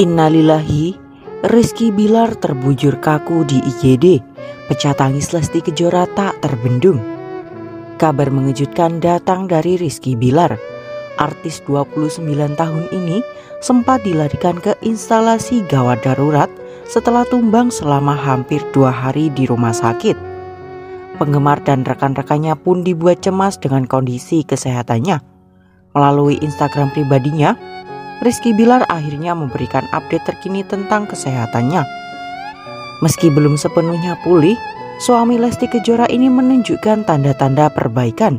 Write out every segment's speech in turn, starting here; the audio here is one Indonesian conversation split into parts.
Innalillahi, Rizky Bilar terbujur kaku di IGD. Pecah tangis Lesti Kejora tak terbendung. Kabar mengejutkan datang dari Rizky Bilar. Artis 29 tahun ini sempat dilarikan ke instalasi gawat darurat setelah tumbang selama hampir dua hari di rumah sakit. Penggemar dan rekan-rekannya pun dibuat cemas dengan kondisi kesehatannya. Melalui Instagram pribadinya, Rizky Bilar akhirnya memberikan update terkini tentang kesehatannya. Meski belum sepenuhnya pulih, suami Lesti Kejora ini menunjukkan tanda-tanda perbaikan.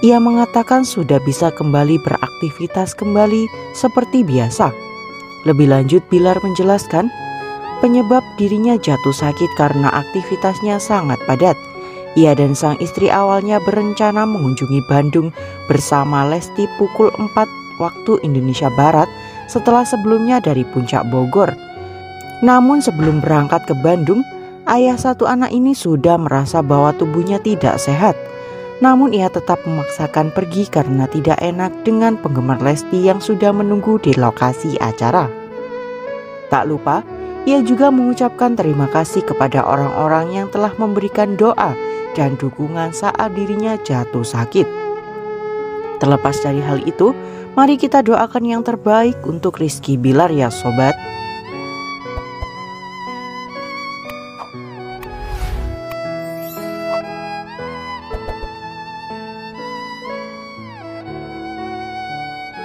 Ia mengatakan sudah bisa kembali beraktivitas kembali seperti biasa. Lebih lanjut, Bilar menjelaskan penyebab dirinya jatuh sakit karena aktivitasnya sangat padat. Ia dan sang istri awalnya berencana mengunjungi Bandung bersama Lesti pukul 4 waktu Indonesia Barat setelah sebelumnya dari puncak Bogor. Namun sebelum berangkat ke Bandung, ayah satu anak ini sudah merasa bahwa tubuhnya tidak sehat. Namun ia tetap memaksakan pergi karena tidak enak dengan penggemar Lesti yang sudah menunggu di lokasi acara. Tak lupa, ia juga mengucapkan terima kasih kepada orang-orang yang telah memberikan doa dan dukungan saat dirinya jatuh sakit. Terlepas dari hal itu, Mari kita doakan yang terbaik untuk Rizky Bilar ya sobat.